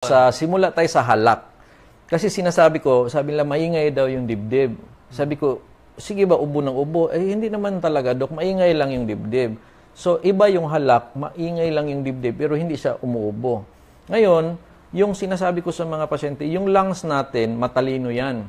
Sa simula tayo sa halak. Kasi sinasabi ko, sabi nila maingay daw yung dibdib. Sabi ko, sige ba ubo ng ubo? Eh hindi naman talaga, dok, maingay lang yung dibdib. So iba yung halak, maingay lang yung dibdib pero hindi siya umuubo. Ngayon, yung sinasabi ko sa mga pasyente, yung lungs natin, matalino yan.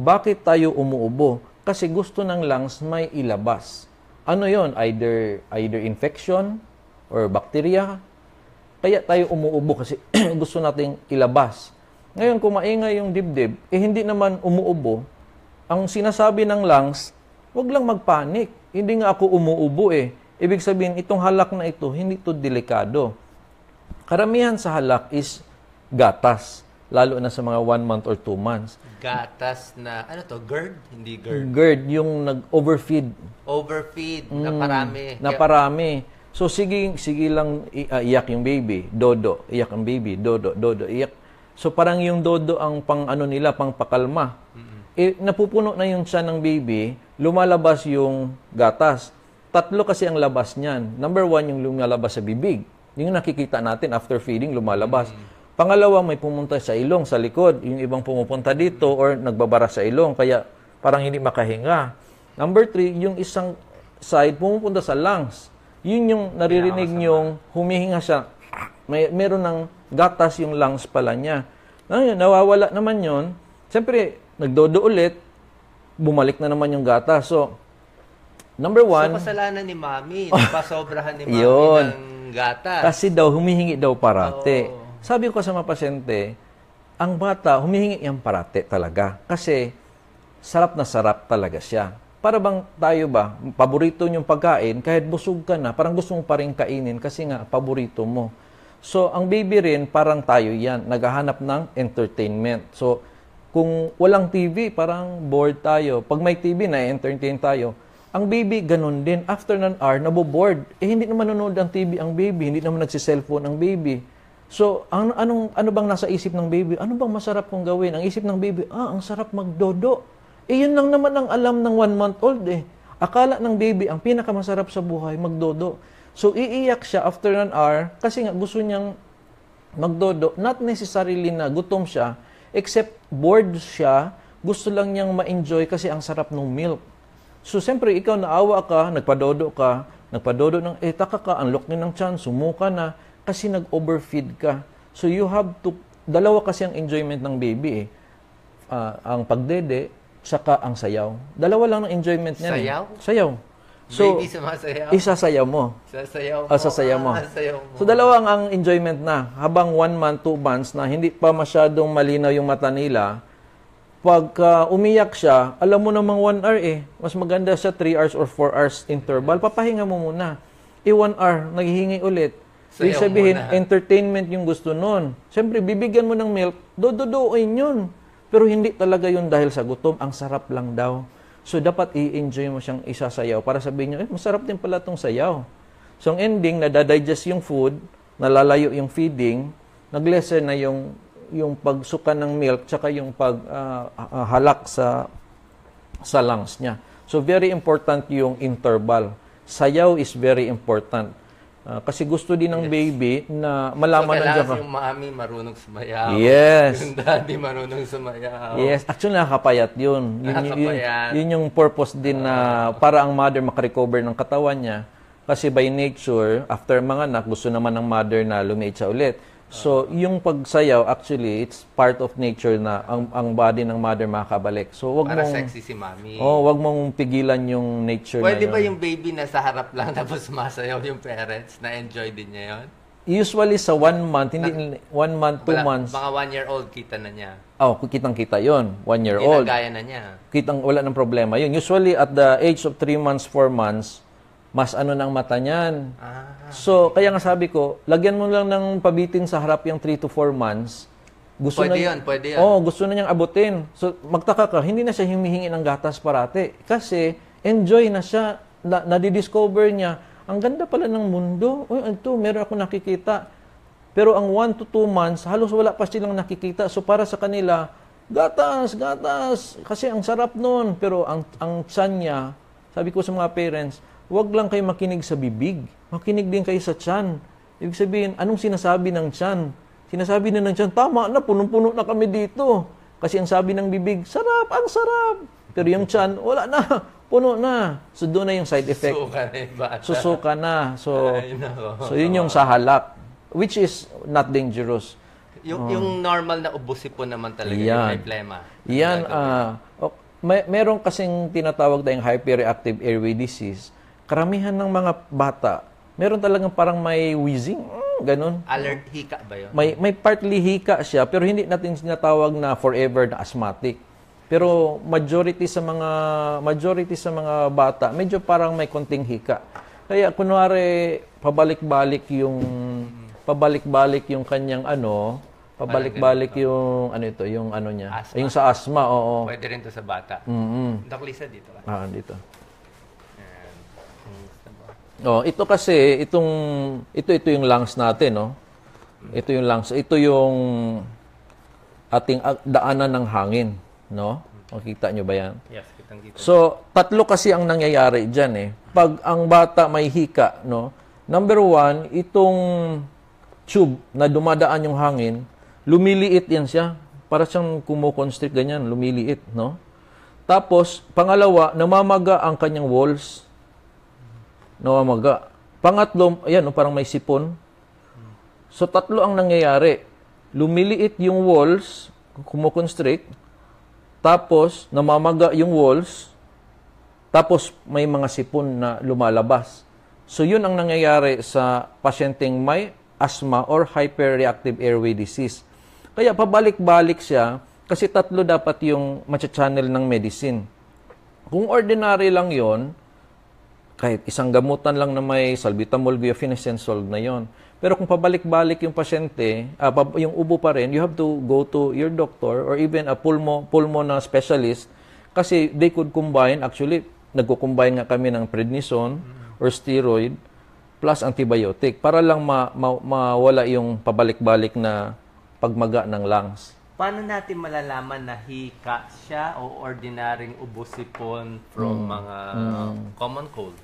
Bakit tayo umuubo? Kasi gusto ng lungs may ilabas. Ano yon? Either, either infection or bacteria kaya tayo umuubo kasi gusto nating ilabas. Ngayon, kung maingay yung dibdib, eh hindi naman umuubo, ang sinasabi ng lungs, wag lang magpanik. Hindi nga ako umuubo eh. Ibig sabihin, itong halak na ito, hindi ito delikado. Karamihan sa halak is gatas, lalo na sa mga one month or two months. Gatas na, ano to, GERD? Hindi GERD. GERD, yung nag-overfeed. Overfeed, na parami. na Kaya- parami. So sige, sige lang ah, iyak yung baby, dodo, iyak ang baby, dodo, dodo, iyak. So parang yung dodo ang pang ano nila, pang pakalma. Eh, napupuno na yung tiyan ng baby, lumalabas yung gatas. Tatlo kasi ang labas niyan. Number one, yung lumalabas sa bibig. Yung nakikita natin after feeding, lumalabas. Pangalawa, may pumunta sa ilong, sa likod. Yung ibang pumupunta dito or nagbabara sa ilong, kaya parang hindi makahinga. Number three, yung isang side pumupunta sa lungs. Yun yung naririnig yung humihinga siya. May, meron ng gatas yung lungs pala niya. Ngayon, nawawala naman yon. Siyempre, nagdodo ulit, bumalik na naman yung gatas. So, number one, So, kasalanan ni Mami. Napasobrahan ni Mami Yun. ng gatas. kasi daw humihingi daw parate. Oo. Sabi ko sa mga pasyente, ang bata humihingi yan parate talaga. Kasi sarap na sarap talaga siya. Para bang tayo ba, paborito yung pagkain, kahit busog ka na, parang gusto mo pa rin kainin kasi nga, paborito mo. So, ang baby rin, parang tayo yan, naghahanap ng entertainment. So, kung walang TV, parang bored tayo. Pag may TV, na-entertain tayo. Ang baby, ganun din. After an hour, naboboard. Eh, hindi naman nanonood ang TV ang baby. Hindi naman nagsiselfone ang baby. So, ang, anong, ano bang nasa isip ng baby? Ano bang masarap kong gawin? Ang isip ng baby, ah, ang sarap magdodo. Eh, yun lang naman ang alam ng one month old eh. Akala ng baby, ang pinakamasarap sa buhay, magdodo. So, iiyak siya after an hour kasi nga gusto niyang magdodo. Not necessarily na gutom siya, except bored siya, gusto lang niyang ma-enjoy kasi ang sarap ng milk. So, siyempre, ikaw naawa ka, nagpadodo ka, nagpadodo ng, eh, taka ka, ang laki ng tiyan, sumuka na, kasi nag-overfeed ka. So, you have to, dalawa kasi ang enjoyment ng baby eh. Ah, ang pagdede, saka ang sayaw. Dalawa lang ang enjoyment niya. Sayaw? Sayaw. So, Baby sumasayaw. isasayaw mo. Sasayaw Ah, sasayaw mo. Ah, sasayaw mo. So, dalawa ang, ang enjoyment na. Habang one month, two months na hindi pa masyadong malinaw yung mata nila, pagka umiyak siya, alam mo namang one hour eh. Mas maganda siya 3 hours or 4 hours interval. Papahinga mo muna. Eh, one hour, naghihingi ulit. Ibig Sayaw sabihin, muna. entertainment yung gusto nun. Siyempre, bibigyan mo ng milk, dododoin yun. Pero hindi talaga yun dahil sa gutom. Ang sarap lang daw. So, dapat i-enjoy mo siyang isasayaw para sabihin nyo, eh, masarap din pala itong sayaw. So, ang ending, nadadigest yung food, nalalayo yung feeding, nag-lessen na yung, yung pagsuka ng milk, tsaka yung paghalak sa, sa lungs niya. So, very important yung interval. Sayaw is very important. Ah, kasi gusto din ng baby na So, malaman na kailangan dyan. yung mami marunong sumayaw. Yes. Yung daddy marunong sumayaw. Yes, actually nakakapayat yun. Yun, yun, yun, Nakakapayat. yun yung purpose din na para ang mother makarecover ng katawan niya. Kasi by nature, after mga anak, gusto naman ng mother na lumiit siya ulit. So, yung pagsayaw, actually, it's part of nature na ang, ang body ng mother makakabalik. So, wag Para mong, sexy si mami. oh, wag mong pigilan yung nature Pwede na ba yun. yung baby na sa harap lang tapos sumasayaw yung parents? Na-enjoy din niya yun? Usually sa one month, hindi one month, two Wala- months, Mga one-year-old kita na niya. oh, kitang-kita yon one year old. Ginagaya na niya. kitang wala ng problema yun. Usually, at the age of 3 months, 4 months, mas ano ng mata niyan. Ah. So, kaya nga sabi ko, lagyan mo lang ng pabitin sa harap yung 3 to 4 months. Gusto Pwede na, yun, pwede yun. Oo, gusto na niyang abutin. So, magtaka ka, hindi na siya humihingi ng gatas parate. Kasi, enjoy na siya, na, nadidiscover niya, ang ganda pala ng mundo. Uy, ito, meron ako nakikita. Pero ang 1 to 2 months, halos wala pa silang nakikita. So, para sa kanila, gatas, gatas. Kasi ang sarap nun. Pero ang, ang tiyan niya, sabi ko sa mga parents, wag lang kayo makinig sa bibig. Makinig din kayo sa tiyan. Ibig sabihin, anong sinasabi ng tiyan? Sinasabi na ng tiyan, tama na, punong-puno na kami dito. Kasi ang sabi ng bibig, sarap, ang sarap. Pero yung tiyan, wala na, puno na. So doon na yung side effect. Suka na yung bata. Susuka na. So, Ay, so yun yung sahalak. Which is not dangerous. Yung, yung normal na ubusipon naman talaga, yung Yan. may plema. Yan, oh, may, meron kasing tinatawag tayong hyperreactive airway disease. Karamihan ng mga bata, meron talagang parang may wheezing, mm, ganun. Alert hika ba yun? May, may partly hika siya, pero hindi natin sinatawag na forever na asthmatic. Pero majority sa mga majority sa mga bata, medyo parang may konting hika. Kaya kunwari pabalik-balik yung pabalik-balik yung kanyang ano, pabalik-balik yung ano ito, yung ano niya, Asthma. yung sa asthma, oo. Pwede rin to sa bata. Mm. Doc Lisa, dito. Ah, dito. Oh, ito kasi itong ito ito yung lungs natin, no. Ito yung lungs. Ito yung ating daanan ng hangin, no? Makita nyo ba yan? Yes, kitang dito. So, tatlo kasi ang nangyayari dyan eh. Pag ang bata may hika, no? Number one, itong tube na dumadaan yung hangin, lumiliit yan siya. Para siyang kumukonstrict ganyan, lumiliit, no? Tapos, pangalawa, namamaga ang kanyang walls. Namamaga. Pangatlo, ayan, parang may sipon. So, tatlo ang nangyayari. Lumiliit yung walls, kumukonstrict, tapos, namamaga yung walls. Tapos, may mga sipon na lumalabas. So, yun ang nangyayari sa pasyenteng may asthma or hyperreactive airway disease. Kaya pabalik-balik siya kasi tatlo dapat yung matcha-channel ng medicine. Kung ordinary lang yon, kahit isang gamutan lang na may salbutamol, guaifenesin, solved na yon. Pero kung pabalik-balik yung pasyente, pab- yung ubo pa rin, you have to go to your doctor or even a pulmo, pulmo na specialist kasi they could combine, actually, nagko-combine nga kami ng prednisone or steroid plus antibiotic para lang ma- ma- mawala yung pabalik-balik na pagmaga ng lungs. Paano natin malalaman na hika siya o ordinaryong ubusipon from Hmm. mga common cold?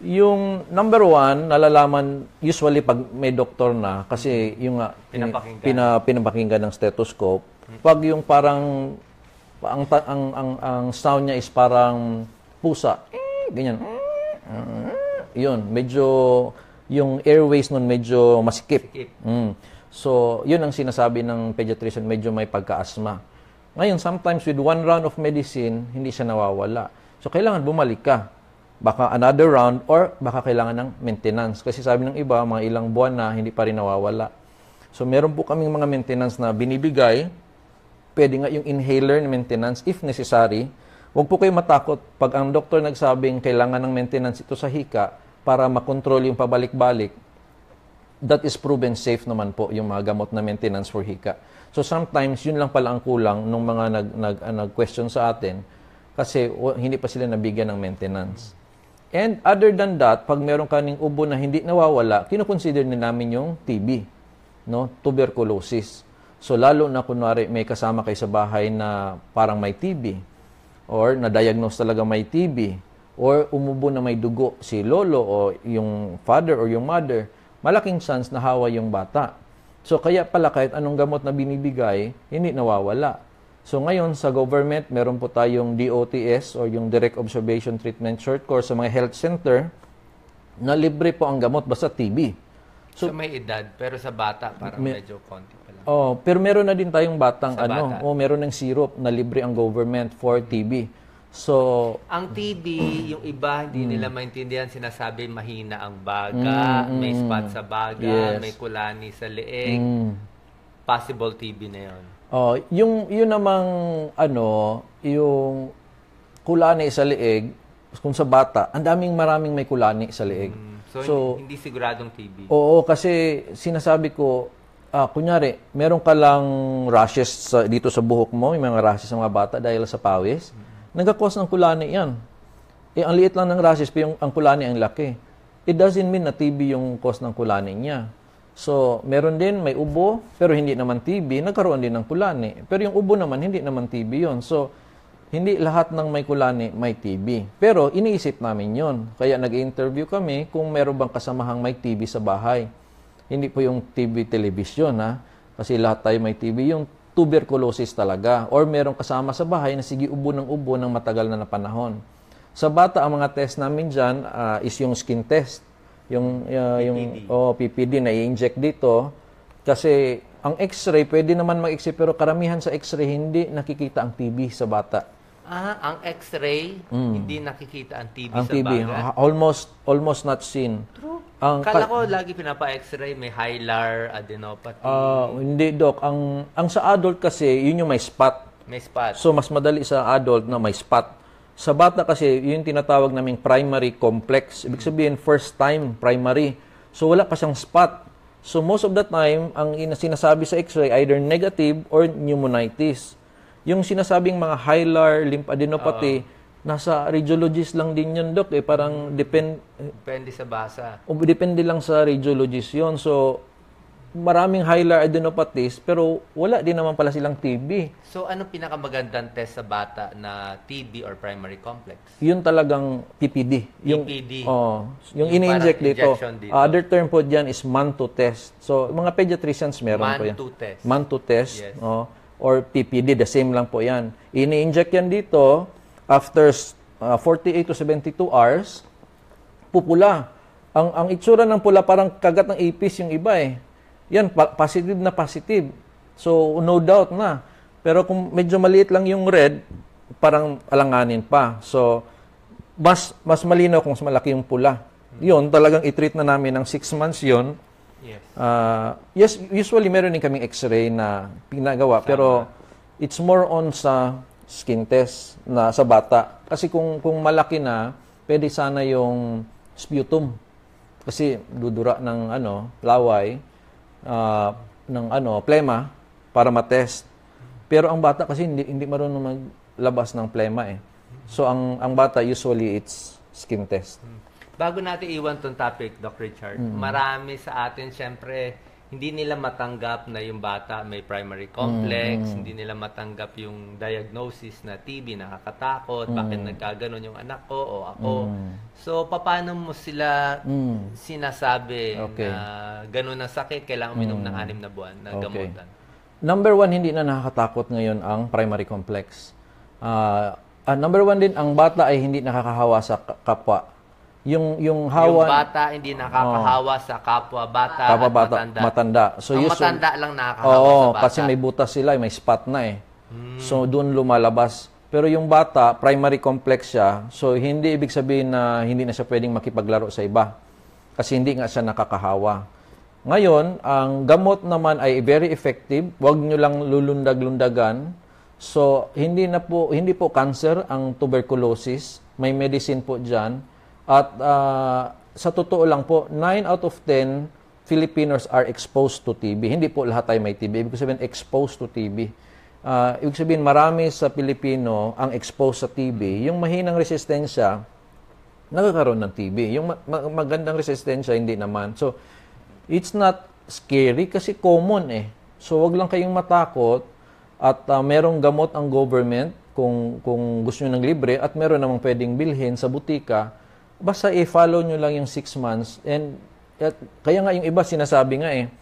Yung number one, nalalaman usually pag may doktor na kasi yung nga Pinapakinggan. pina, pinapakinggan ng stethoscope. Pag yung parang ang, ang, ang, ang sound niya is parang pusa. Eh, ganyan. Yun, medyo yung airways nun medyo masikip. Sikip. Mm. So, yun ang sinasabi ng pediatrician, medyo may pagka-asthma. Ngayon, sometimes with one round of medicine, hindi siya nawawala. So, kailangan bumalik ka. Baka another round or baka kailangan ng maintenance. Kasi sabi ng iba, mga ilang buwan na, hindi pa rin nawawala. So, meron po kaming mga maintenance na binibigay. Pwede nga yung inhaler na maintenance if necessary. Huwag po kayo matakot pag ang doktor nagsabing kailangan ng maintenance ito sa hika para makontrol yung pabalik-balik that is proven safe naman po yung mga gamot na maintenance for hika. So sometimes yun lang pala ang kulang nung mga nag nag ah, nag-question sa atin kasi hindi pa sila nabigyan ng maintenance. And other than that, pag meron kaning ubo na hindi nawawala, kino-consider na namin yung TB, no? Tuberculosis. So lalo na kunwari may kasama kayo sa bahay na parang may TB or na-diagnose talaga may TB or umubo na may dugo si lolo o yung father or yung mother, malaking chance na hawa yung bata. So kaya pala kahit anong gamot na binibigay, hindi nawawala. So ngayon sa government, meron po tayong DOTS or yung Direct Observation Treatment Short Course sa mga health center na libre po ang gamot basta TB. So, may edad, pero sa bata, parang medyo konti pa lang. Oh, pero meron na din tayong batang Sa ano, bata. oh, meron ng syrup na libre ang government for TB. So, Ang TB, yung iba, hindi Hmm. nila maintindihan, sinasabi mahina ang baga, may spot sa baga, Yes. may kulani sa leeg. mm, Possible TB na yon. Oh, yung yun namang ano, yung kulani sa leeg, kung sa bata, ang daming maraming may kulani sa leeg. So, So, hindi siguradong TB. Oo, kasi sinasabi ko, ah, kunyari, meron ka lang rashes sa, dito sa buhok mo, yung mga rashes sa mga bata dahil sa pawis, nagkakos ng kulani yan. Eh, ang liit lang ng rashes, pero yung, ang kulani ang laki. It doesn't mean na TB yung cause ng kulani niya. So, meron din, may ubo, pero hindi naman TB, nagkaroon din ng kulani. Pero yung ubo naman, hindi naman TB yon So, hindi lahat ng may kulani may TB. Pero iniisip namin yon. Kaya nag-interview kami kung meron bang kasamahang may TB sa bahay. Hindi po yung TB television ha. Kasi lahat tayo may TB. Yung tuberculosis talaga. Or merong kasama sa bahay na sige ubo ng ubo ng matagal na na panahon. Sa bata, ang mga test namin dyan ah, is yung skin test. Yung, ah, yung oh, PPD na i-inject dito. Kasi ang x-ray, pwede naman mag-x-ray, pero karamihan sa x-ray, hindi nakikita ang TB sa bata. Ah, ang x-ray, hindi nakikita ang TB Mm. Ang sa TB, baga. ha- almost almost not seen. Ang Kala ko lagi pinapa-x-ray, may hilar, adenopathy, Ah, hindi doc, ang ang sa adult kasi yun yung may spot. may spot. So mas madali sa adult na may spot. Sa bata kasi yun yung tinatawag naming primary complex. Ibig sabihin first time primary. So wala pa siyang spot. So most of the time ang ina- sinasabi sa x-ray either negative or pneumonitis. Yung sinasabing mga hilar lymphadenopathy nasa radiologist lang din yun doc eh parang depend Depende sa basa. o depende lang sa radiologist yon So, maraming hilar adenopathies, pero wala din naman pala silang TB. So, anong pinakamagandang test sa bata na TB or primary complex? Yun talagang PPD. Yung, PPD. Oh, yung, Yung ini-inject dito. dito. Other term po dyan is MANTO test. So, mga pediatricians meron po yan. Man-to test. MANTO test. Yes. Oh, or PPD, the same lang po yan. Ini-inject yan dito after uh, 48 to 72 hours, pupula. Ang ang itsura ng pula parang kagat ng ipis yung iba eh. Yan pa- positive na positive. So no doubt na. Pero kung medyo maliit lang yung red, parang alanganin pa. So mas mas malinaw kung mas malaki yung pula. Yun, talagang i-treat na namin ng 6 months yun. Yes. Ah, yes, usually meron din kaming x-ray na pinagawa, pero it's more on sa skin test na sa bata. Kasi kung kung malaki na, pwede sana yung sputum. Kasi dudura ng ano, laway, ah, ng ano, plema para matest. Pero ang bata kasi hindi hindi marunong maglabas ng plema eh. So ang ang bata usually it's skin test. Bago natin iwan tong topic, Doc Richard, Mm. marami sa atin, syempre, hindi nila matanggap na yung bata may primary Mm, complex, hindi nila matanggap yung diagnosis na TB, nakakatakot, Mm. bakit nagkaganon yung anak ko o ako. So, paano mo sila Mm. sinasabi Okay. Mm. na ganun ang sakit, kailangan uminom ng anim na buwan na Okay. gamutan? Number one, hindi na nakakatakot ngayon ang primary complex. Ah, ah, number one din, ang bata ay hindi nakakahawa sa ka- kapwa. Yung, yung Yung hawa, bata hindi nakakahawa sa kapwa bata kapwa at bata, matanda. matanda. So, ang usually- matanda lang nakakahawa Oo, sa bata. Hmm. kasi may butas sila, may spot na eh. So, doon lumalabas. Pero yung bata, primary complex siya. So, hindi ibig sabihin na hindi na siya pwedeng makipaglaro sa iba. Kasi hindi nga siya nakakahawa. Ngayon, ang gamot naman ay very effective. Huwag nyo lang lulundag-lundagan. So, hindi na po, hindi po cancer ang tuberculosis. May medicine po dyan. At ah, sa totoo lang po, 9 out of 10 Filipinos are exposed to TB. Hindi po lahat tayo may TB. Ibig sabihin, exposed to TB. Ah, ibig sabihin, marami sa Pilipino ang exposed sa TB. Yung mahinang resistensya, nagkakaroon ng TB. Yung ma- ma- magandang resistensya, hindi naman. So, it's not scary kasi common eh. So, wag lang kayong matakot at ah, merong gamot ang government kung, kung gusto nyo ng libre at meron namang pwedeng bilhin sa butika. Basta i-follow nyo lang yung 6 months. And at, kaya nga yung iba sinasabi nga eh,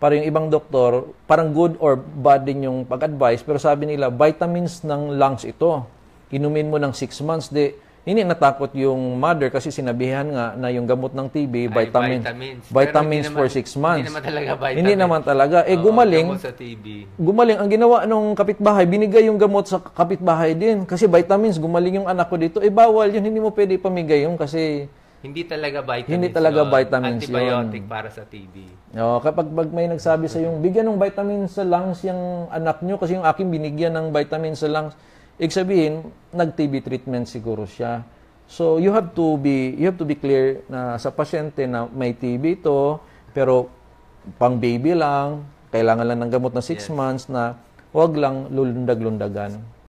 para yung ibang doktor, parang good or bad din yung pag-advise, pero sabi nila, vitamins ng lungs ito. Inumin mo ng 6 months. De, hindi natakot yung mother kasi sinabihan nga na yung gamot ng TB, Ay, vitamin, vitamins. vitamins, for naman- 6 months. Hindi naman talaga vitamins. Hindi naman talaga. Eh, Oo, gumaling, gamot sa TB. gumaling. Ang ginawa nung kapitbahay, binigay yung gamot sa kapitbahay din. Kasi vitamins, gumaling yung anak ko dito. Eh, bawal yun. Hindi mo pwede pamigay yun kasi Hindi talaga vitamins Hindi talaga yun. vitamins Antibiotic yun. para sa TB. Oh, kapag pag may nagsabi sa yung bigyan ng vitamins sa lungs yung anak nyo kasi yung aking binigyan ng vitamins sa lungs, ibig sabihin, nag-TB treatment siguro siya. So you have to be you have to be clear na sa pasyente na may TB ito pero pang baby lang, kailangan lang ng gamot na 6 months na wag lang lulundag-lundagan.